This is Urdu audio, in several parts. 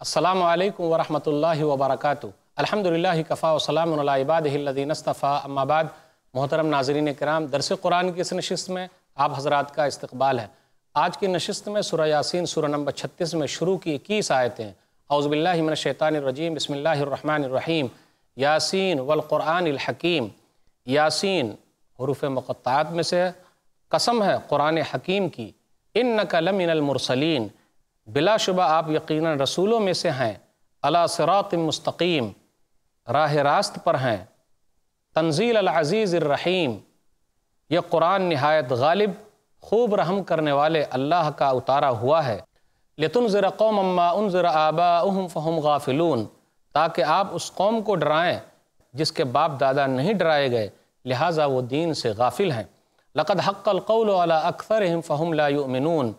السلام علیکم ورحمۃ اللہ وبرکاتہ۔ الحمد للہ کفا وسلام العباد الدین اصطفیٰ۔ اما بعد، محترم ناظرین کرام، درس قرآن کی اس نشست میں آپ حضرات کا استقبال ہے۔ آج کی نشست میں سورہ یاسین سورہ نمبر چھتیس میں شروع کی اکیس آیتیں۔ اعوذ باللہ من الشیطان الرجیم، بسم اللہ الرحمن الرحیم۔ یاسین والقرآن الحکیم۔ یاسین حروف مقطعات میں سے قسم ہے قرآن حکیم کی۔ انکا لمن المرسلین۔ بلا شبہ آپ یقیناً رسولوں میں سے ہیں علا صراط مستقیم، راہ راست پر ہیں۔ تنزیل العزیز الرحیم، یہ قرآن نہایت غالب، خوب رحم کرنے والے اللہ کا اتارا ہوا ہے۔ لتنذر قوم اما انذر آباؤہم فہم غافلون، تاکہ آپ اس قوم کو ڈرائیں جس کے باپ دادا نہیں ڈرائے گئے، لہٰذا وہ دین سے غافل ہیں۔ لقد حق القول على اکثرہم فہم لا یؤمنون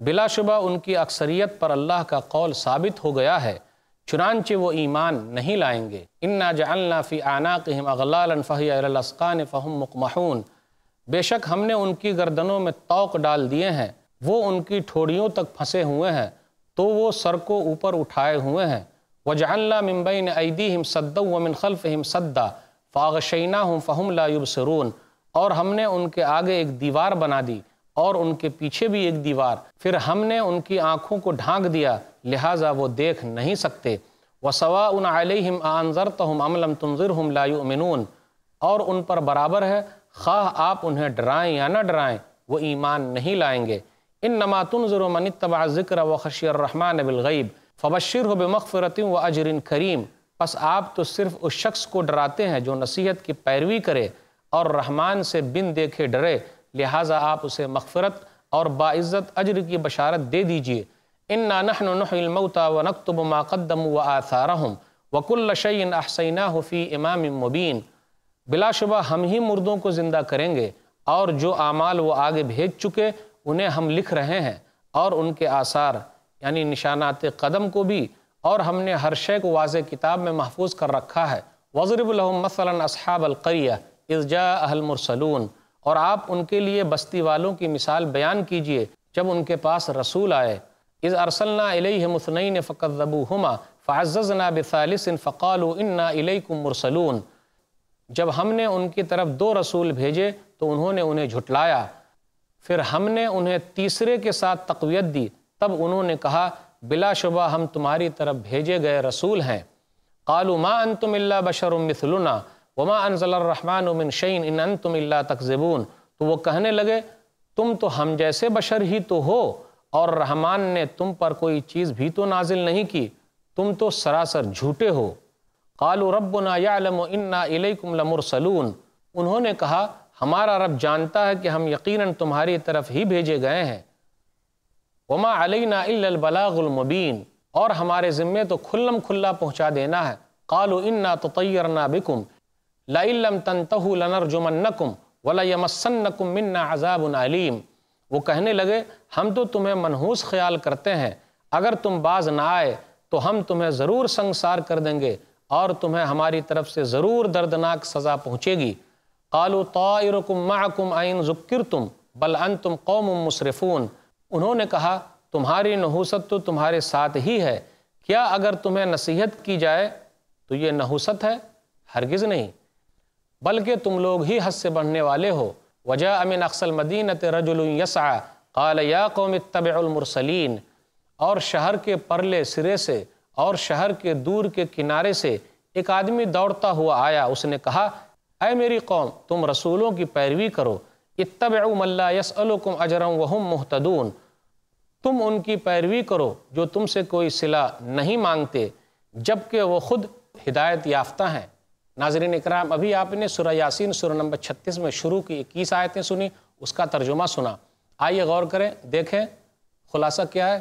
بلا شبہ ان کی اکثریت پر اللہ کا قول ثابت ہو گیا ہے، چنانچہ وہ ایمان نہیں لائیں گے۔ انا جعلنا فی اعناقہم اغلالا فہی الى الاسقان فہم مقمحون۔ بے شک ہم نے ان کی گردنوں میں توق ڈال دیے ہیں، وہ ان کی ٹھوڑیوں تک پھنسے ہوئے ہیں، تو وہ سر کو اوپر اٹھائے ہوئے ہیں۔ وجعلنا من بین ایدیہم صدا ومن خلفہم صدا فاغشیناہم فہم لا یبصرون اور ہم نے ان کے آگے ایک دیوار بنا دی۔ اور ان کے پیچھے بھی ایک دیوار۔ پھر ہم نے ان کی آنکھوں کو ڈھانک دیا، لہٰذا وہ دیکھ نہیں سکتے۔ وَسَوَاءٌ عَلَيْهِمْ أَأَنذَرْتَهُمْ أَمْ لَمْ تُنذِرْهُمْ لَا يُؤْمِنُونَ۔ اور ان پر برابر ہے، خواہ آپ انہیں ڈرائیں یا نہ ڈرائیں، وہ ایمان نہیں لائیں گے۔ اِنَّمَا تُنذِرُ مَنِ اتَّبَعَ الذِّكْرَ وَخَشِيَ الرَّحْمَانَ بِالْغَيْبِ۔ فَبَشِّرْهُ بِمَغْفِرَةٍ وَأَجْرٍ كَرِيمٍ۔ پس آپ تو صرف اس شخص کو ڈراتے ہیں جو نصیحت کی پیروی کرے اور رحمان سے بن دیکھے ڈرے۔ لہٰذا آپ اسے مغفرت اور باعزت اجر کی بشارت دے دیجیے۔ اِنَّا نَحْنُ نُحْيِ الْمَوْتَى وَنَكْتُبُ مَا قَدَّمُوا وَآثَارَهُمْ۔ وَكُلَّ شَيْءٍ أَحْصَيْنَاهُ فِي إِمَامٍ مُبِينٍ۔ بلا شبہ ہم ہی مردوں کو زندہ کریں گے اور جو اعمال وہ آگے بھیج چکے انہیں ہم لکھ رہے ہیں اور ان کے آثار یعنی نشانات قدم کو بھی اور ہم نے ہر شے کو واضح کتاب میں محفوظ کر رکھا ہے۔ وَضْرِبْ لَهُمْ مَثَلًا أَصْحَابَ الْقَرِيَةِ إِذْ جَاءَهَا الْمُرْسَلُونَ۔ اور آپ ان کے لیے بستی والوں کی مثال بیان کیجیے جب ان کے پاس رسول آئے۔ اذ ارسلنا الیہم اثنین فکذبوہما فعززنا بثالث فقالوا انا الیکم مرسلون۔ جب ہم نے ان کی طرف دو رسول بھیجے تو انہوں نے انہیں جھٹلایا۔ پھر ہم نے انہیں تیسرے کے ساتھ تقویت دی۔ تب انہوں نے کہا، بلا شبہ ہم تمہاری طرف بھیجے گئے رسول ہیں۔ قالوا ما انتم الا بشر مثلنا۔ وما انزل الرحمن من شین ان انتم اللہ تکذبون تو وہ کہنے لگے، تم تو ہم جیسے بشر ہی تو ہو، اور رحمان نے تم پر کوئی چیز بھی تو نازل نہیں کی، تم تو سراسر جھوٹے ہو۔ قالوا ربنا یعلم انا الیکم لمرسلون۔ انہوں نے کہا، ہمارا رب جانتا ہے کہ ہم یقیناً تمہاری طرف ہی بھیجے گئے ہیں۔ وما علینا الا البلاغ المبین اور ہمارے ذمے تو کھلم کھلا پہنچا دینا ہے۔ قالوا انا تطیرنا بکم لَإِن تَنْتَهُ لَنَرْجُمَنَّكُمْ وَلَيَمَسَّنَّكُمْ مِنَّا عَذَابٌ عَلِيمٌ وہ کہنے لگے، ہم تو تمہیں منحوس خیال کرتے ہیں۔ اگر تم باز نہ آئے، تو ہم تمہیں ضرور سنگسار کر دیں گے اور تمہیں ہماری طرف سے ضرور دردناک سزا پہنچے گی۔ قالوا طائركم معكم عین ذکرتم، بل انتم قوم مصرفون انہوں نے کہا، تمہاری نحوست تو تمہارے ساتھ ہی ہے۔ کیا اگر تمہیں نصیحت کی جائے، تو یہ نحوست ہے؟ ہرگز نہیں۔ بلکہ تم لوگ ہی حد سے بڑھنے والے ہو۔ وجہ امن اقسل مدینت رجل یسعى قال یا قوم اتبع المرسلین۔ اور شہر کے پرلے سرے سے اور شہر کے دور کے کنارے سے ایک آدمی دوڑتا ہوا آیا۔ اس نے کہا، اے میری قوم، تم رسولوں کی پیروی کرو۔ اتبعوا من لا يسألكم اجرا وهم مهتدون تم ان کی پیروی کرو جو تم سے کوئی صلہ نہیں مانگتے، جبکہ وہ خود ہدایت یافتہ ہیں۔ ناظرین اکرام، ابھی آپ نے سورہ یاسین، سورہ نمبر چھتیس میں شروع کی اکیس آیتیں سنی اس کا ترجمہ سنا۔ آئیے غور کریں، دیکھیں خلاصہ کیا ہے۔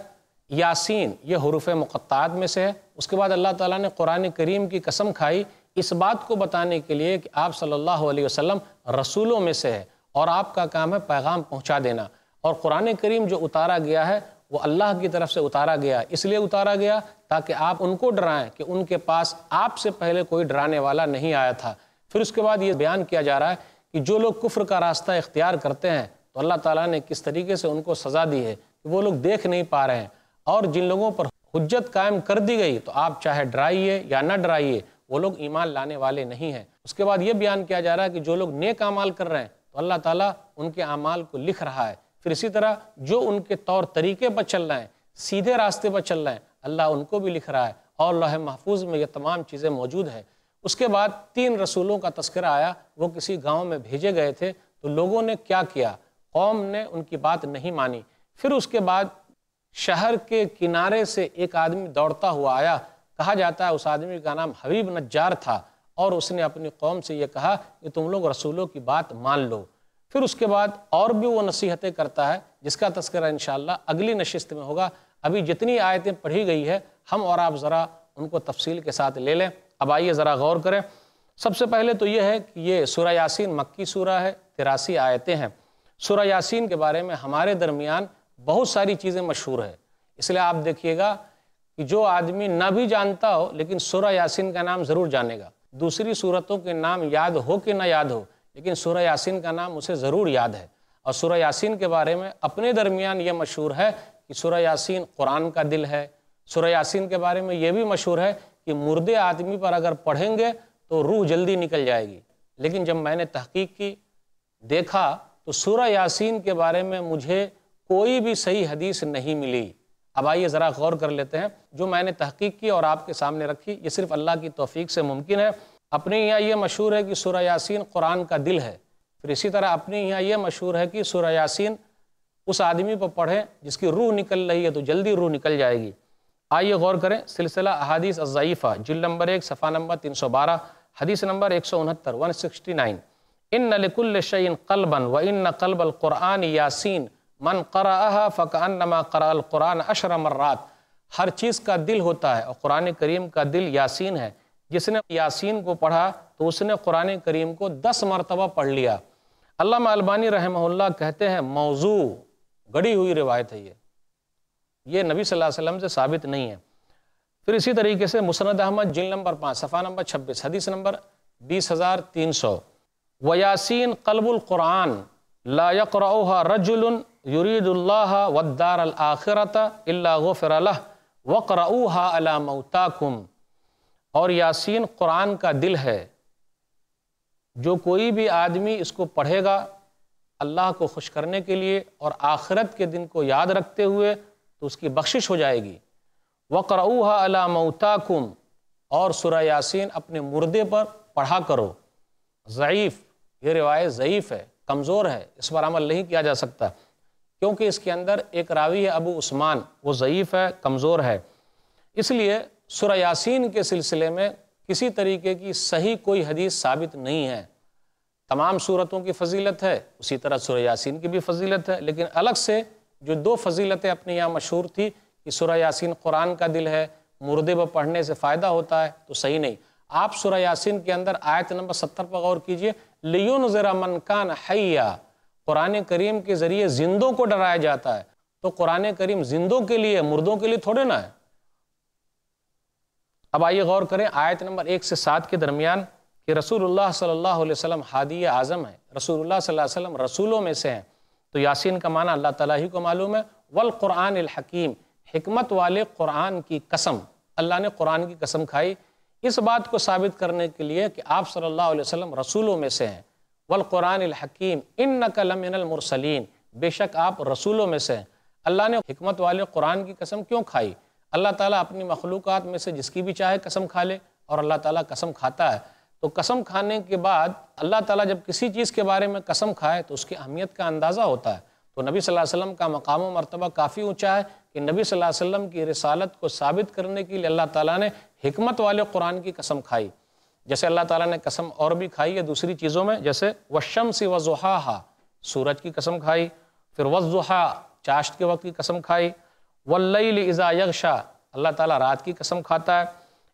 یاسین، یہ حروف مقطعات میں سے ہے۔ اس کے بعد اللہ تعالیٰ نے قرآن کریم کی قسم کھائی۔ اس بات کو بتانے کے لیے کہ آپ صلی اللہ علیہ وسلم رسولوں میں سے ہے اور آپ کا کام ہے پیغام پہنچا دینا۔ اور قرآن کریم جو اتارا گیا ہے وہ اللہ کی طرف سے اتارا گیا، اس لیے اتارا گیا تاکہ آپ ان کو ڈرائیں کہ ان کے پاس آپ سے پہلے کوئی ڈرانے والا نہیں آیا تھا۔ پھر اس کے بعد یہ بیان کیا جا رہا ہے کہ جو لوگ کفر کا راستہ اختیار کرتے ہیں تو اللہ تعالیٰ نے کس طریقے سے ان کو سزا دی ہے کہ وہ لوگ دیکھ نہیں پا رہے ہیں۔ اور جن لوگوں پر حجت قائم کر دی گئی تو آپ چاہے ڈرائیے یا نہ ڈرائیے، وہ لوگ ایمان لانے والے نہیں ہیں۔ اس کے بعد یہ بیان کیا جا رہا ہے کہ جو لوگ نیک اعمال کر رہے ہیں تو اللہ تعالیٰ ان کے اعمال کو لکھ رہا ہے۔ پھر اسی طرح جو ان کے طور طریقے پر چل رہے ہیں سیدھے راستے پر چل رہے ہیں اللہ ان کو بھی لکھ رہا ہے اور اللہ محفوظ میں یہ تمام چیزیں موجود ہیں۔ اس کے بعد تین رسولوں کا تذکرہ آیا، وہ کسی گاؤں میں بھیجے گئے تھے۔ تو لوگوں نے کیا کیا؟ قوم نے ان کی بات نہیں مانی۔ پھر اس کے بعد شہر کے کنارے سے ایک آدمی دوڑتا ہوا آیا۔ کہا جاتا ہے، اس آدمی کا نام حبیب نجار تھا اور اس نے اپنی قوم سے یہ کہا کہ تم لوگ رسولوں کی بات مان لو۔ پھر اس کے بعد اور بھی وہ نصیحتیں کرتا ہے، جس کا تذکرہ انشاءاللہ اگلی نشست میں ہوگا۔ ابھی جتنی آیتیں پڑھی گئی ہے ہم اور آپ ذرا ان کو تفصیل کے ساتھ لے لیں۔ اب آئیے ذرا غور کریں۔ سب سے پہلے تو یہ ہے کہ یہ سورہ یاسین مکی سورہ ہے، تراسی آیتیں ہیں۔ سورہ یاسین کے بارے میں ہمارے درمیان بہت ساری چیزیں مشہور ہے اس لیے آپ دیکھیے گا کہ جو آدمی نہ بھی جانتا ہو، لیکن سورہ یاسین کا نام ضرور جانے گا۔ دوسری صورتوں کے نام یاد ہو کہ نہ یاد ہو۔ لیکن سورہ یاسین کا نام اسے ضرور یاد ہے اور سورہ یاسین کے بارے میں اپنے درمیان یہ مشہور ہے کہ سورہ یاسین قرآن کا دل ہے۔ سورہ یاسین کے بارے میں یہ بھی مشہور ہے کہ مردے آدمی پر اگر پڑھیں گے تو روح جلدی نکل جائے گی۔ لیکن جب میں نے تحقیق کی، دیکھا تو سورہ یاسین کے بارے میں مجھے کوئی بھی صحیح حدیث نہیں ملی۔ اب آئیے ذرا غور کر لیتے ہیں۔ جو میں نے تحقیق کی اور آپ کے سامنے رکھی، یہ صرف اللہ کی توفیق سے ممکن ہے۔ اپنے یہاں یہ مشہور ہے کہ سورہ یاسین قرآن کا دل ہے۔ پھر اسی طرح اپنے یہاں یہ مشہور ہے کہ سورہ یاسین اس آدمی پر پڑھیں جس کی روح نکل رہی ہے تو جلدی روح نکل جائے گی۔ آئیے غور کریں، سلسلہ احادیث الضعیفہ جل نمبر ایک، صفحہ نمبر تین سو بارہ، حدیث نمبر ایک سو انہتر ون سکسٹی نائن ان لکل شعین قلبا و ان قلب القرآن یاسین، من قرأها فکانما قرأ القرآن عشر مرات۔ ہر چیز کا دل ہوتا ہے اور قرآن کریم کا دل یاسین ہے۔ جس نے یاسین کو پڑھا تو اس نے قرآن کریم کو دس مرتبہ پڑھ لیا۔ علامہ البانی رحمہ اللہ کہتے ہیں، موضوع گڑی ہوئی روایت ہے یہ۔ یہ نبی صلی اللہ علیہ وسلم سے ثابت نہیں ہے۔ پھر اسی طریقے سے مسند احمد جل نمبر پانچ، صفحہ نمبر چھبیس، حدیث نمبر بیس ہزار تین سو۔ ویاسین قلب القرآن لا يقرأها رجل يريد الله والدار الآخرة إلا غفر له وقرأوها على موتاكم اور یاسین قرآن کا دل ہے، جو کوئی بھی آدمی اس کو پڑھے گا اللہ کو خوش کرنے کے لیے اور آخرت کے دن کو یاد رکھتے ہوئے تو اس کی بخشش ہو جائے گی۔ وَقْرَعُوهَا عَلَى مَوْتَاكُمْ اور سورہ یاسین اپنے مردے پر پڑھا کرو۔ ضعیف، یہ روایت ضعیف ہے، کمزور ہے، اس پر عمل نہیں کیا جا سکتا۔ کیونکہ اس کے اندر ایک راوی ہے ابو عثمان، وہ ضعیف ہے، کمزور ہے۔ اس لیے سورہ یاسین کے سلسلے میں کسی طریقے کی صحیح کوئی حدیث ثابت نہیں ہے۔ تمام صورتوں کی فضیلت ہے، اسی طرح سورہ یاسین کی بھی فضیلت ہے۔ لیکن الگ سے جو دو فضیلتیں اپنے یہاں مشہور تھی کہ سورہ یاسین قرآن کا دل ہے، مردے پر پڑھنے سے فائدہ ہوتا ہے، تو صحیح نہیں۔ آپ سورہ یاسین کے اندر آیت نمبر ستر پر غور کیجیے۔ لِيُنْزِرَ مَنْ كَانَ حَيَّا قرآن کریم کے ذریعے زندوں کو ڈرایا جاتا ہے۔ تو قرآن کریم زندوں کے لیے، مردوں کے لیے تھوڑے نہ ہے۔ اب آئیے غور کریں، آیت نمبر ایک سے سات کے درمیان کہ رسول اللہ صلی اللہ علیہ وسلم حادی اعظم ہے رسول اللہ صلی اللہ علیہ وسلم رسولوں میں سے ہیں۔ تو یاسین کا معنی اللہ تعالیٰ ہی کو معلوم ہے۔ والقرآن الحکیم حکمت والے قرآن کی قسم۔ اللہ نے قرآن کی قسم کھائی۔ اس بات کو ثابت کرنے کے لیے کہ آپ صلی اللہ علیہ وسلم رسولوں میں سے ہیں۔ والقرآن الحکیم انکا لمن المرسلین بے شک آپ رسولوں میں سے ہیں۔ اللہ نے حکمت والے قرآن کی قسم کیوں کھائی؟ اللہ تعالیٰ اپنی مخلوقات میں سے جس کی بھی چاہے قسم کھا لے اور اللہ تعالیٰ قسم کھاتا ہے۔ تو قسم کھانے کے بعد اللہ تعالیٰ جب کسی چیز کے بارے میں قسم کھائے تو اس کی اہمیت کا اندازہ ہوتا ہے۔ تو نبی صلی اللہ علیہ وسلم کا مقام و مرتبہ کافی اونچا ہے کہ نبی صلی اللہ علیہ وسلم کی رسالت کو ثابت کرنے کے لیے اللہ تعالیٰ نے حکمت والے قرآن کی قسم کھائی۔ جیسے اللہ تعالیٰ نے قسم اور بھی کھائی ہے دوسری چیزوں میں، جیسے وشمس وضحاہا سورج کی قسم کھائی۔ پھر وضحا چاشت کے وقت کی قسم کھائی۔ واللیل اذا یغشا۔ اللہ تعالیٰ رات کی قسم کھاتا ہے۔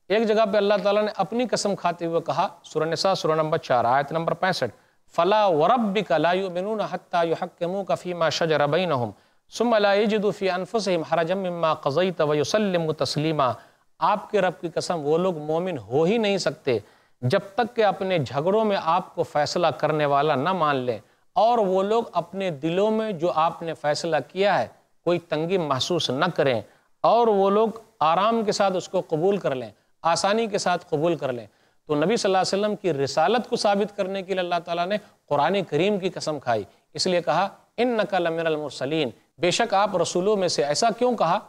ایک جگہ پہ اللہ تعالیٰ نے اپنی قسم کھاتے ہوئے کہا، سورہ نساء، سورہ نمبر چار، آیت نمبر پینسٹھ۔ فلا وربک لا یؤمنون حتی یحکموک فیما شجر بینہم۔ ثم لا يجدوا في انفسهم حرجا مما قضيت ويسلموا تسلیما۔ آپ کے رب کی قسم وہ لوگ مومن ہو ہی نہیں سکتے۔ جب تک کہ اپنے جھگڑوں میں آپ کو فیصلہ کرنے والا نہ مان لیں اور وہ لوگ اپنے دلوں میں جو آپ نے فیصلہ کیا ہے کوئی تنگی محسوس نہ کریں اور وہ لوگ آرام کے ساتھ اس کو قبول کر لیں، آسانی کے ساتھ قبول کر لیں۔ تو نبی صلی اللہ علیہ وسلم کی رسالت کو ثابت کرنے کے لیے اللہ تعالیٰ نے قرآن کریم کی قسم کھائی۔ اس لیے کہا ان نقل امر المرسلین بے شک آپ رسولوں میں سے ایسا کیوں کہا؟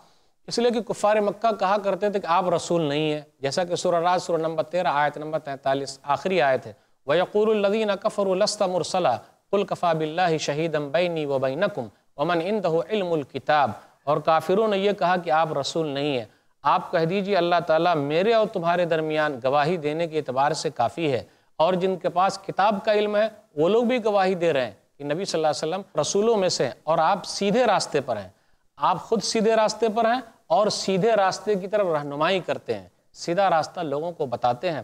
اس لیے کہ کفار مکہ کہا کرتے تھے کہ آپ رسول نہیں ہیں۔ جیسا کہ سورہ راز، سورہ نمبر تیرہ، آیت نمبر تینتالیس، آخری آیت ہے۔ وَيَقُولُ الَّذِينَ كَفَرُوا لَسْتَ مُرْسَلًا۔ قُلْ كَفَى بِاللَّهِ شَهِيدًا بَيْنِي وَبَيْنَكُمْ وَمَنْ عِنْدَهُ عِلْمُ الْكِتَابِ اور کافروں نے یہ کہا کہ آپ رسول نہیں ہیں۔ آپ کہہ دیجیے اللہ تعالیٰ میرے اور تمہارے درمیان گواہی دینے کے اعتبار سے کافی ہے اور جن کے پاس کتاب کا علم ہے، وہ لوگ بھی گواہی دے رہے ہیں کہ نبی صلی اللہ علیہ وسلم رسولوں میں سے اور آپ سیدھے راستے پر ہیں۔ آپ خود سیدھے راستے پر ہیں اور سیدھے راستے کی طرف رہنمائی کرتے ہیں۔ سیدھا راستہ لوگوں کو بتاتے ہیں۔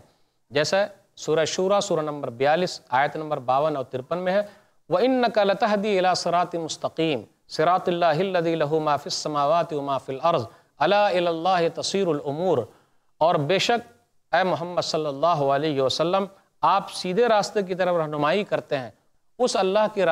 جیسا سورہ شورہ سورہ نمبر بیالیس، آیت نمبر باون اور ترپن میں ہے وَإِنَّكَ لَتَهْدِي إِلَى صِرَاطٍ مُسْتَقِيمٍ. صِرَاطِ اللَّهِ الَّذِي لَهُ مَا فِي السَّمَاوَاتِ وَمَا فِي الْأَرْضِ. أَلَا إِلَى اللَّهِ تَصِيرُ الْأُمُورِ. اور بے شک اے محمد صلی اللہ علیہ وسلم، آپ سیدھے راستے کی طرف رہنمائی کرتے ہیں. اس اللہ کے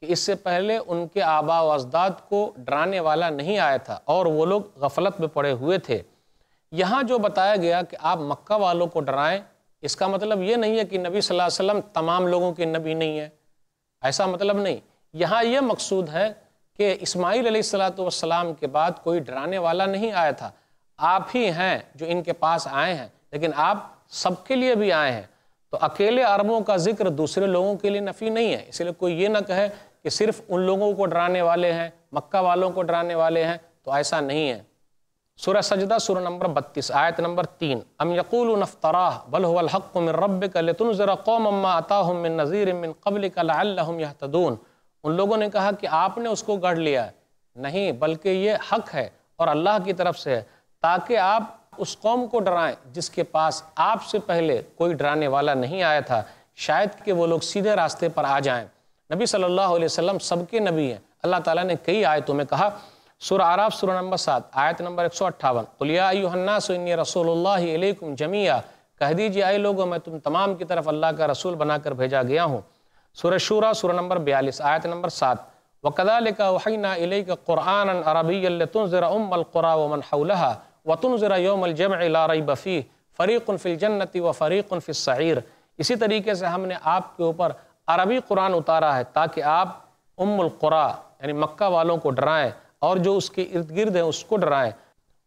کہ اس سے پہلے ان کے آبا و اجداد کو ڈرانے والا نہیں آیا تھا اور وہ لوگ غفلت میں پڑے ہوئے تھے۔ یہاں جو بتایا گیا کہ آپ مکہ والوں کو ڈرائیں، اس کا مطلب یہ نہیں ہے کہ نبی صلی اللہ علیہ وسلم تمام لوگوں کے نبی نہیں ہے ایسا مطلب نہیں۔ یہاں یہ مقصود ہے کہ اسماعیل علیہ السلام کے بعد کوئی ڈرانے والا نہیں آیا تھا۔ آپ ہی ہیں جو ان کے پاس آئے ہیں، لیکن آپ سب کے لیے بھی آئے ہیں۔ تو اکیلے عربوں کا ذکر دوسرے لوگوں کے لیے نفی نہیں ہے۔ اس لیے کوئی یہ نہ کہے کہ صرف ان لوگوں کو ڈرانے والے ہیں، مکہ والوں کو ڈرانے والے ہیں، تو ایسا نہیں ہے۔ سورہ سجدہ، سورہ نمبر بتیس، آیت نمبر تین، ام یقول نفتراہ بل هو الحق من ربک لتنذر قوم ما اتاہم من نذیر من قبلک لعلہم یہتدون ان لوگوں نے کہا کہ آپ نے اس کو گڑھ لیا ہے۔ نہیں، بلکہ یہ حق ہے اور اللہ کی طرف سے ہے۔ تاکہ آپ اس قوم کو ڈرائیں جس کے پاس آپ سے پہلے کوئی ڈرانے والا نہیں آیا تھا، شاید کہ وہ لوگ سیدھے راستے پر آ جائیں۔ نبی صلی اللہ علیہ وسلم سب کے نبی ہیں۔ اللہ تعالیٰ نے کئی آیتوں میں کہا، سورہ عراف سورہ نمبر سات، آیت نمبر ایک سو اٹھاون۔ قُلْيَا أَيُّهَا النَّاسُ إِنِّي رَسُولُ اللَّهِ إِلَيْكُمْ جَمِيعًا کہہ دیجیے آئے لوگوں میں تم تمام کی طرف اللہ کا رسول بنا کر بھیجا گیا ہوں۔ سورہ شورہ سورہ نمبر بیالیس، آیت نمبر سات۔ وَقَذَلِكَ وَحَيْنَا إِلَيْكَ قُرْآنًا عَرَبِيًّا لِتُنْزِرَ أُمَّ الْقُرَى وَمَنْ حَوْلَهَا وَتُنْزِرَ يَوْمَ الْجَمْعِ لَا رَيْبَ فِيهِ فَرِيقٌ فِي الْجَنَّةِ وَفَرِيقٌ فِي السَّعِيرِ اسی طریقے سے ہم نے آپ کے اوپر عربی قرآن اتارا ہے تاکہ آپ ام القرا یعنی مکہ والوں کو ڈرائیں اور جو اس کے ارد گرد ہیں اس کو ڈرائیں۔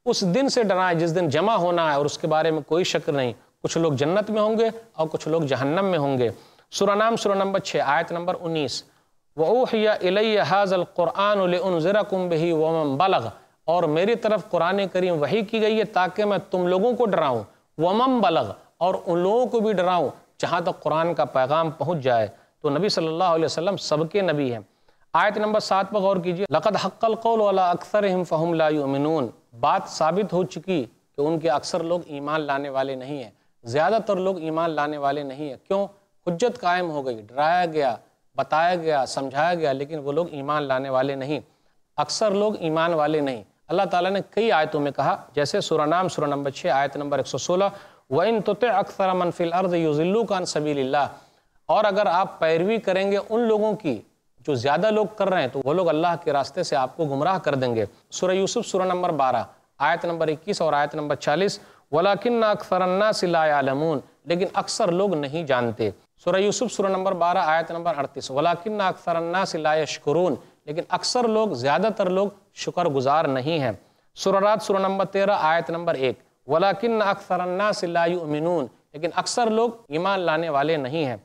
اس دن سے ڈرائیں جس دن جمع ہونا ہے اور اس کے بارے میں کوئی شک نہیں۔ کچھ لوگ جنت میں ہوں گے اور کچھ لوگ جہنم میں ہوں گے۔ سورہ نام، سورہ نمبر چھ، آیت نمبر انیس۔ وَأُوحِيَ إِلَيَّ هَذَا الْقُرْآنُ لِأُنزِرَكُمْ بِهِ وَمَنْ بَلَغَ۔ اور میری طرف قرآن کریم وحی کی گئی ہے تاکہ میں تم لوگوں کو ڈراؤں۔ وَمَنْ بَلَغ اور ان لوگوں کو بھی ڈراؤں جہاں تک قرآن کا پیغام پہنچ جائے۔ تو نبی صلی اللہ علیہ وسلم سب کے نبی ہیں۔ آیت نمبر سات پر غور کیجیے۔ لَقَدْ حَقَّ الْقَوْلُ عَلَىٰ أَكْثَرِهِمْ فَهُمْ لَا يُؤْمِنُونَ بات ثابت ہو چکی کہ ان کے اکثر لوگ ایمان لانے والے نہیں ہیں۔ زیادہ تر لوگ ایمان لانے والے نہیں ہیں۔ کیوں؟ حجت قائم ہو گئی، ڈرایا گیا، بتایا گیا، سمجھایا گیا، لیکن وہ لوگ ایمان لانے والے نہیں۔ اکثر لوگ ایمان والے نہیں۔ اللہ تعالیٰ نے کئی آیتوں میں کہا، جیسے سورہ نام، سورہ نمبر 6 آیت نمبر 116 وَإِن تُتِعْ أَكْثَرَ مَنْ فِي الْأَرْضِ يُزِلُّكَ عَنْ سَبِيلِ اللَّهِ۔ اور اگر آپ پیروی کریں گے ان لوگوں کی جو زیادہ لوگ کر رہے ہیں، تو وہ لوگ اللہ کے راستے سے آپ کو گمراہ کر دیں گے۔ سورہ یوسف، سورہ نمبر بارہ، آیت نمبر اکیس اور آیت نمبر چالیس وَلَكِنَّ أَكْثَرَ النَّاسِ لَا لیکن اکثر لوگ نہیں جانتے۔ سورہ یوسف، سورہ نمبر بارہ، آیت نمبر اڑتیس، وَلَكِنَّ أَكْثَرَ النَّاسِ لَا لیکن اکثر لوگ، زیادہ تر لوگ شکر گزار نہیں ہیں۔ سورہ رات، سورہ نمبر تیرہ، آیت نمبر ایک، وَلَكِنَّ أَكْثَرَ النَّاسِ لَا يُؤْمِنُونَ۔ لیکن اکثر لوگ ایمان لانے والے نہیں ہیں۔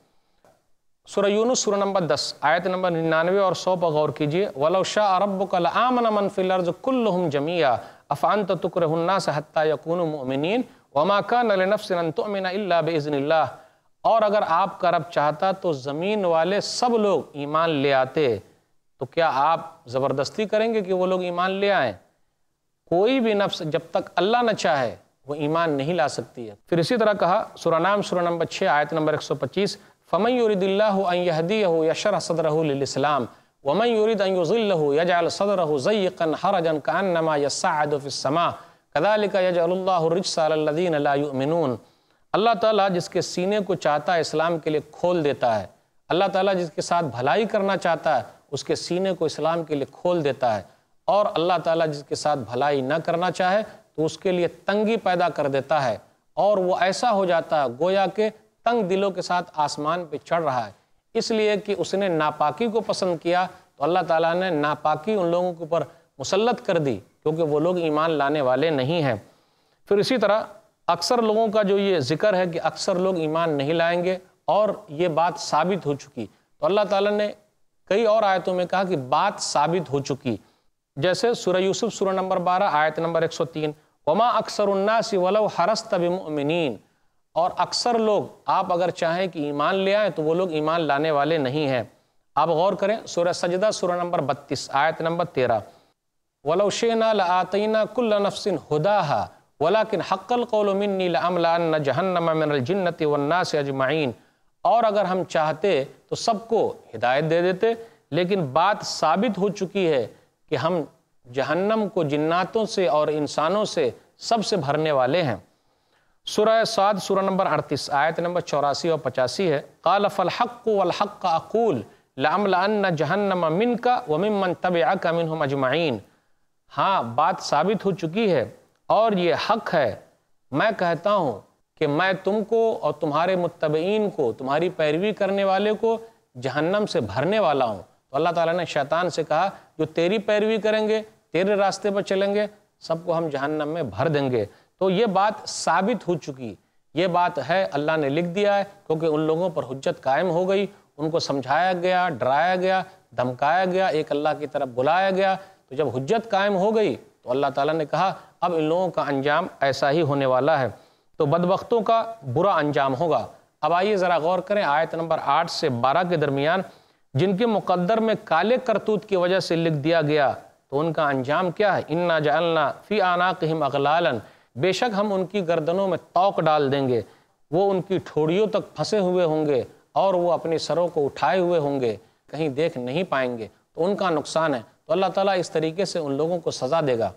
سورہ یونس، سورہ نمبر دس، آیت نمبر ننانوے اور سو پر غور کیجیے، وَلَوْ شَاءَ رَبُّكَ لَآمَنَ مَنْ فِي الْأَرْضِ كُلُّهُمْ جَمِيعًا، أَفَأَنْتَ تُكْرِهُ النَّاسَ حَتَّى يَكُونُوا مُؤْمِنِينَ؟ وَمَا كَانَ لِنَفْسٍ أَن تُؤْمِنَ إِلَّا بِإِذْنِ اللَّهِ۔ اور اگر آپ کا رب چاہتا تو زمین والے سب لوگ ایمان لے آتے۔ تو کیا آپ زبردستی کریں گے کہ وہ لوگ ایمان لے آئیں؟ کوئی بھی نفس جب تک اللہ نہ چاہے، وہ ایمان نہیں لا سکتی ہے۔ پھر اسی طرح کہا، سورہ نام سورہ نمبر 6 آیت نمبر 125 فمن يريد الله أن يهديه يشرح صدره للإسلام ومن يريد أن يضله يجعل صدره ضيقا حرجا كأنما يصعد في السماء کدالک یج اللہ الرجس الدین اللہ اللہ تعالیٰ جس کے سینے کو چاہتا ہے اسلام کے لیے کھول دیتا ہے اللہ تعالیٰ جس کے ساتھ بھلائی کرنا چاہتا ہے اس کے سینے کو اسلام کے لیے کھول دیتا ہے اور اللہ تعالیٰ جس کے ساتھ بھلائی نہ کرنا چاہے تو اس کے لیے تنگی پیدا کر دیتا ہے اور وہ ایسا ہو جاتا ہے گویا کہ تنگ دلوں کے ساتھ آسمان پہ چڑھ رہا ہے۔ اس لیے کہ اس نے ناپاکی کو پسند کیا تو اللہ تعالیٰ نے ناپاکی ان لوگوں کے اوپر مسلط کر دی کیونکہ وہ لوگ ایمان لانے والے نہیں ہیں۔ پھر اسی طرح اکثر لوگوں کا جو یہ ذکر ہے کہ اکثر لوگ ایمان نہیں لائیں گے اور یہ بات ثابت ہو چکی۔ تو اللہ تعالیٰ نے کئی اور آیتوں میں کہا کہ بات ثابت ہو چکی۔ جیسے سورہ یوسف سورہ نمبر بارہ، آیت نمبر ایک سو تین، وما اکثر الناس ولو حرست بمؤمنین۔ اور اکثر لوگ آپ اگر چاہیں کہ ایمان لے آئیں تو وہ لوگ ایمان لانے والے نہیں ہیں۔ آپ غور کریں، سورہ سجدہ، سورہ نمبر بتیس، آیت نمبر تیرہ۔ وَلَوْ شِئْنَا لَآتَيْنَا كُلَّ نَفْسٍ هُدَاهَا وَلَكِنْ حَقَّ الْقَوْلُ مِنِّي لَأَمْلَأَنَّ جَهَنَّمَ مِنَ الْجِنَّةِ وَالنَّاسِ أَجْمَعِينَ۔ اور اگر ہم چاہتے تو سب کو ہدایت دے دیتے، لیکن بات ثابت ہو چکی ہے کہ ہم جہنم کو جناتوں سے اور انسانوں سے سب سے بھرنے والے ہیں۔ سورہ سعد، سورہ نمبر اڑتیس، آیت نمبر چوراسی اور پچاسی ہے۔ قال، فالحق والحق اقول لعملأن جہنم منک وممن تبعک منہم اجمعین۔ ہاں بات ثابت ہو چکی ہے اور یہ حق ہے۔ میں کہتا ہوں کہ میں تم کو اور تمہارے متبعین کو، تمہاری پیروی کرنے والے کو جہنم سے بھرنے والا ہوں۔ تو اللہ تعالیٰ نے شیطان سے کہا، جو تیری پیروی کریں گے، تیرے راستے پر چلیں گے، سب کو ہم جہنم میں بھر دیں گے۔ تو یہ بات ثابت ہو چکی۔ یہ بات ہے، اللہ نے لکھ دیا ہے، کیونکہ ان لوگوں پر حجت قائم ہو گئی۔ ان کو سمجھایا گیا، ڈرایا گیا، دھمکایا گیا، ایک اللہ کی طرف بلایا گیا۔ تو جب حجت قائم ہو گئی، تو اللہ تعالیٰ نے کہا، اب ان لوگوں کا انجام ایسا ہی ہونے والا ہے۔ تو بدبختوں کا برا انجام ہوگا۔ اب آئیے ذرا غور کریں، آیت نمبر آٹھ سے بارہ کے درمیان، جن کے مقدر میں کالے کرتوت کی وجہ سے لکھ دیا گیا، تو ان کا انجام کیا ہے؟ انا جعلنا فی آناقہم اغلالا۔ بے شک ہم ان کی گردنوں میں توق ڈال دیں گے، وہ ان کی ٹھوڑیوں تک پھنسے ہوئے ہوں گے اور وہ اپنی سروں کو اٹھائے ہوئے ہوں گے، کہیں دیکھ نہیں پائیں گے۔ تو ان کا نقصان ہے۔ تو اللہ تعالیٰ اس طریقے سے ان لوگوں کو سزا دے گا۔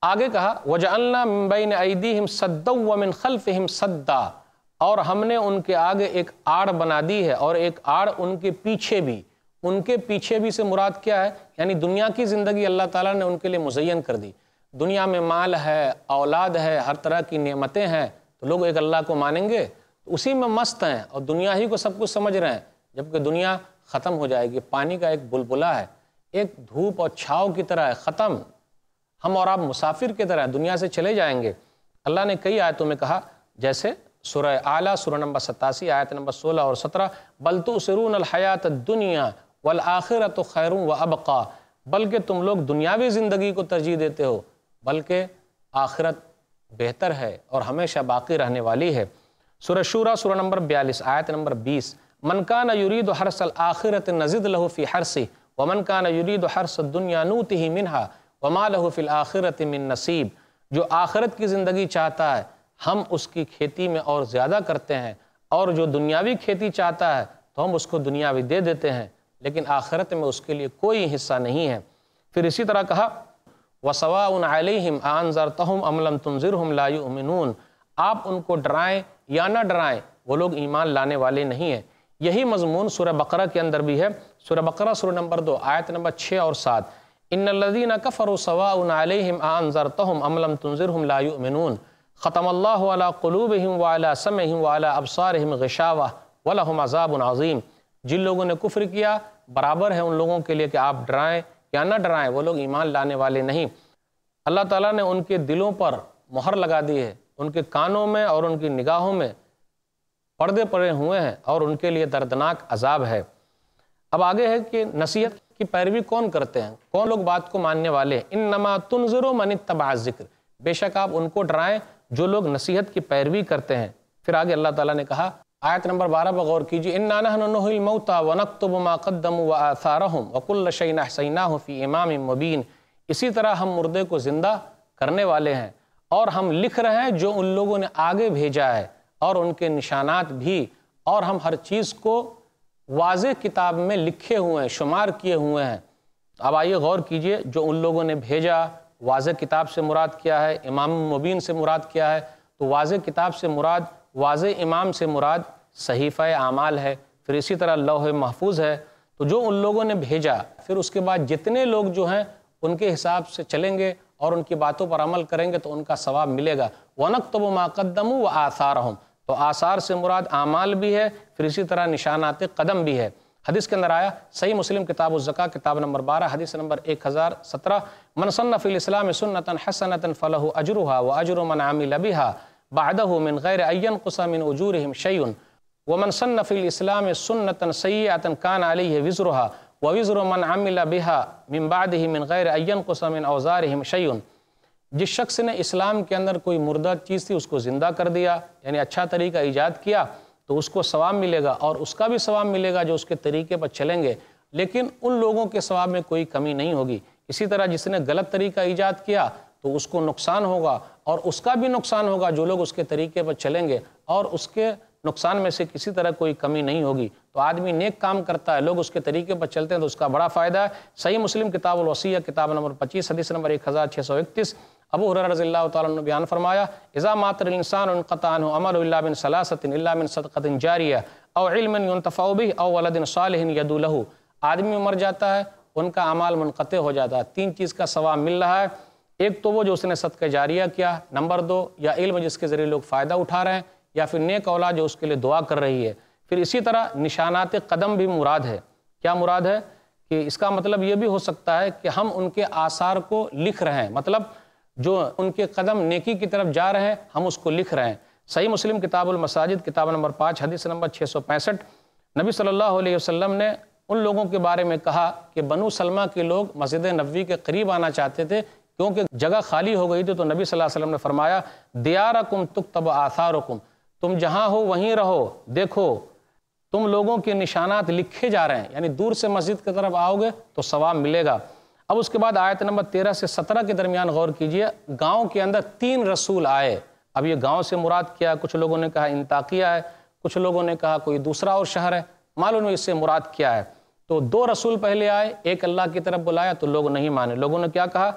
آگے کہا، وَجَعَلْنَا مِن بَيْنِ أَيْدِيهِمْ صَدًّا وَمِن خَلْفِهِمْ صَدًّا اور ہم نے ان کے آگے ایک آڑ بنا دی ہے اور ایک آڑ ان کے پیچھے بھی۔ ان کے پیچھے بھی سے مراد کیا ہے؟ یعنی دنیا کی زندگی اللہ تعالیٰ نے ان کے لیے مزین کر دی۔ دنیا میں مال ہے، اولاد ہے، ہر طرح کی نعمتیں ہیں، تو لوگ ایک اللہ کو مانیں گے؟ اسی میں مست ہیں اور دنیا ہی کو سب کچھ سمجھ رہے ہیں، جبکہ دنیا ختم ہو جائے گی۔ پانی کا ایک بلبلا ہے، ایک دھوپ اور چھاؤ کی طرح ہے، ختم۔ ہم اور آپ مسافر کی طرح دنیا سے چلے جائیں گے۔ اللہ نے کئی آیتوں میں کہا، جیسے سورہ اعلیٰ سورہ نمبر ستاسی، آیت نمبر سولہ اور سترہ بلتو سرون الحیات الدنیا والآخرت خیر و ابقا۔ بلکہ تم لوگ دنیاوی زندگی کو ترجیح دیتے ہو۔ بلکہ آخرت بہتر ہے اور ہمیشہ باقی رہنے والی ہے۔ سورہ شورہ سورہ نمبر بیالیس، آیت نمبر بیس، من کان یرید حرس الآخرت نزد له فی حرسی ومن کان یرید حرس الدنیا نوتہی منہا وما له فی الآخرت من نصیب جو آخرت کی زندگی چاہتا ہے، ہم اس کی کھیتی میں اور زیادہ کرتے ہیں۔ اور جو دنیاوی کھیتی چاہتا ہے، تو ہم اس کو دنیاوی دے دیتے ہیں۔ لیکن آخرت میں اس کے لیے کوئی حصہ نہیں ہے۔ پھر اسی طرح کہا وَسَوَاءٌ عَلَيْهِمْ أَنذَرْتَهُمْ أَمْ لَمْ تُنذِرْهُمْ لَا يُؤْمِنُونَ۔ آپ ان کو ڈرائیں یا نہ ڈرائیں، وہ لوگ ایمان لانے والے نہیں ہیں۔ یہی مضمون سورہ بقرہ کے اندر بھی ہے۔ سورہ بقرہ سورہ نمبر دو، آیت نمبر چھ اور سات۔ ان الذين كفروا سواء عليهم انذرتهم ام لم تنذرهم لا يؤمنون۔ ختم الله على قلوبهم وعلى سمعهم وعلى ابصارهم غشاوه ولهم عذاب عظيم۔ جن لوگوں نے کفر کیا، برابر ہے ان لوگوں کے لیے کہ آپ ڈرائیں یا نہ ڈرائیں، وہ لوگ ایمان لانے والے نہیں۔ اللہ تعالیٰ نے ان کے دلوں پر مہر لگا دی ہے۔ ان کے کانوں میں اور ان کی نگاہوں میں پردے پڑے ہوئے ہیں اور ان کے لیے دردناک عذاب ہے۔ اب آگے ہے کہ نصیحت کی پیروی کون کرتے ہیں؟ کون لوگ بات کو ماننے والے ہیں؟ انما تنظر و من اتبع ذکر بے شک آپ ان کو ڈرائیں جو لوگ نصیحت کی پیروی کرتے ہیں۔ پھر آگے اللہ تعالیٰ نے کہا آیت نمبر بارہ پر غور کیجیے اِنَّا نَحْنُ نُحِي الْمَوْتَى وَنَكْتُبُ مَا قَدَّمُوا وَآثَارَهُمْ وَكُلَّ شَيْءٍ أَحْصَيْنَاهُ فِي إِمَامٍ مُبِينٍ اسی طرح ہم مردے کو زندہ کرنے والے ہیں اور ہم لکھ رہے ہیں جو ان لوگوں نے آگے بھیجا ہے اور ان کے نشانات بھی اور ہم ہر چیز کو واضح کتاب میں لکھے ہوئے ہیں، شمار کیے ہوئے ہیں۔ اب آئیے غور کیجیے جو ان لوگوں نے بھیجا واضح کتاب سے مراد کیا ہے، امام مبین سے مراد کیا ہے، تو واضح کتاب سے مراد واضح امام سے مراد صحیفہ اعمال ہے، پھر اسی طرح لوح محفوظ ہے۔ تو جو ان لوگوں نے بھیجا، پھر اس کے بعد جتنے لوگ جو ہیں، ان کے حساب سے چلیں گے اور ان کی باتوں پر عمل کریں گے تو ان کا ثواب ملے گا۔ وَنَقْتَبُ مَا قَدَّمُوا وَآثَارَهُمْ۔ تو آثار سے مراد اعمال بھی ہے، پھر اسی طرح نشانات قدم بھی ہے۔ حدیث کے اندر آیا، صحیح مسلم کتاب الزکا کتاب نمبر بارہ، حدیث نمبر ایک ہزار سترہ۔ من صنف الاسلام سنتا حسنتا فلہ اجرها و اجر من عامل بها۔ بعده من غیر این قصا من اجورهم شیئن ومن صنف الاسلام سنتا سیئتا کان علیہ وزرها و وزر من عامل بها من بعده من غیر این قصا من اوزارهم شیئن جس شخص نے اسلام کے اندر کوئی مردہ چیز تھی، اس کو زندہ کر دیا یعنی اچھا طریقہ ایجاد کیا، تو اس کو ثواب ملے گا اور اس کا بھی ثواب ملے گا جو اس کے طریقے پر چلیں گے. لیکن ان لوگوں کے ثواب میں کوئی کمی نہیں ہوگی. اسی طرح جس نے غلط طریقہ ایجاد کیا تو اس کو نقصان ہوگا اور اس کا بھی نقصان ہوگا جو لوگ اس کے طریقے پر چلیں گے اور اس کے نقصان میں سے کسی طرح کوئی کمی نہیں ہوگی۔ تو آدمی نیک کام کرتا ہے، لوگ اس کے طریقے پر چلتے ہیں تو اس کا بڑا فائدہ ہے۔ صحیح مسلم کتاب الوسیہ کتاب نمبر پچیس، حدیث نمبر ایک ہزار چھ سو اکتیس۔ ابو حرر رضی اللہ تعالیٰ نے بیان فرمایا، اذا ماتر الانسان انقطع عنہ عمل اللہ من سلاست اللہ من صدقت جاریہ او علم ينتفع به او ولد صالح یدو له۔ آدمی مر جاتا ہے، ان کا عمال منقطع ہو جاتا ہے۔ تین چیز کا ثواب مل رہا ہے۔ ایک تو وہ جو اس نے صدقہ جاریہ کیا، نمبر دو، یا علم جس کے ذریعے لوگ فائدہ اٹھا رہے ہیں، یا پھر نیک اولاد جو اس کے لیے دعا کر رہی ہے۔ پھر اسی طرح نشانات قدم بھی مراد ہے۔ کیا مراد ہے؟ کہ اس کا مطلب یہ بھی ہو سکتا ہے کہ ہم ان کے آثار کو لکھ رہے ہیں۔ مطلب جو ان کے قدم نیکی کی طرف جا رہے ہیں، ہم اس کو لکھ رہے ہیں۔ صحیح مسلم کتاب المساجد، کتاب نمبر پانچ، حدیث نمبر چھ سو پینسٹھ۔ نبی صلی اللہ علیہ وسلم نے ان لوگوں کے بارے میں کہا کہ بنو سلمہ کے لوگ مسجد نبوی کے قریب آنا چاہتے تھے کیونکہ جگہ خالی ہو گئی تھی تو نبی صلی اللہ علیہ وسلم نے فرمایا، دیارکم تکتب آثارکم، تم جہاں ہو وہیں رہو، دیکھو، تم لوگوں کے نشانات لکھے جا رہے ہیں یعنی دور سے مسجد کی طرف آؤ گے تو ثواب ملے گا۔ اب اس کے بعد آیت نمبر تیرہ سے سترہ کے درمیان غور کیجیے، گاؤں کے اندر تین رسول آئے۔ اب یہ گاؤں سے مراد کیا کچھ لوگوں نے کہا انتاقیہ ہے، کچھ لوگوں نے کہا کوئی دوسرا اور شہر ہے۔ معلوم اس سے مراد کیا ہے۔ تو دو رسول پہلے آئے، ایک اللہ کی طرف بلایا تو لوگ نہیں مانے۔ لوگوں نے کیا کہا؟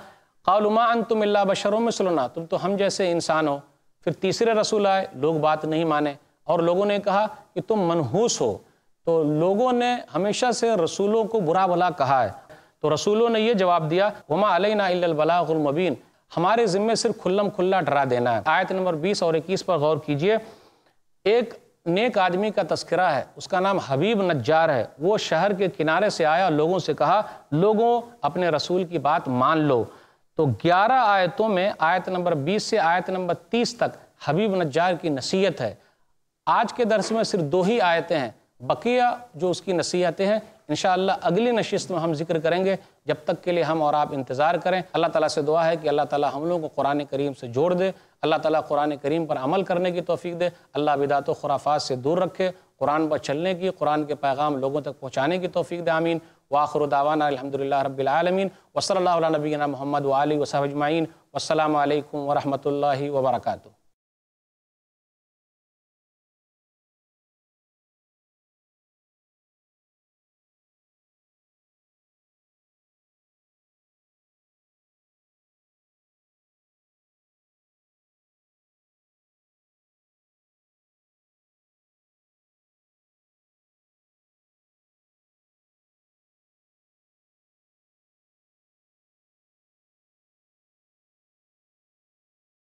قالوا ما انتم اللہ بشروں میں تم تو ہم جیسے انسان ہو۔ پھر تیسرے رسول آئے، لوگ بات نہیں مانے۔ اور لوگوں نے کہا کہ تم منحوس ہو۔ تو لوگوں نے ہمیشہ سے رسولوں کو برا بھلا کہا ہے۔ تو رسولوں نے یہ جواب دیا، وما علینا الا البلاغ المبین ہمارے ذمے صرف کھلم کھلا ڈرا دینا ہے۔ آیت نمبر بیس اور اکیس پر غور کیجیے۔ ایک نیک آدمی کا تذکرہ ہے، اس کا نام حبیب نجار ہے۔ وہ شہر کے کنارے سے آیا لوگوں سے کہا، لوگوں، اپنے رسول کی بات مان لو۔ تو گیارہ آیتوں میں آیت نمبر بیس سے آیت نمبر تیس تک حبیب نجار کی نصیحت ہے۔ آج کے درس میں صرف دو ہی آیتیں ہیں۔ بقیہ جو اس کی نصیحتیں ہیں، انشاءاللہ اگلی نشست میں ہم ذکر کریں گے۔ جب تک کے لیے ہم اور آپ انتظار کریں۔ اللہ تعالیٰ سے دعا ہے کہ اللہ تعالیٰ ہم لوگوں کو قرآن کریم سے جوڑ دے۔ اللہ تعالیٰ قرآن کریم پر عمل کرنے کی توفیق دے۔ اللہ بدعت و خرافات سے دور رکھے۔ قرآن پر چلنے کی، قرآن کے پیغام لوگوں تک پہنچانے کی توفیق دے۔ آمین۔ واخر دعوانا الحمدللہ رب العالمین وصلی اللہ علیہ نبینا محمد و علیہ وصحب اجمعین والسلام علیکم ورحمۃ اللہ وبرکاتہ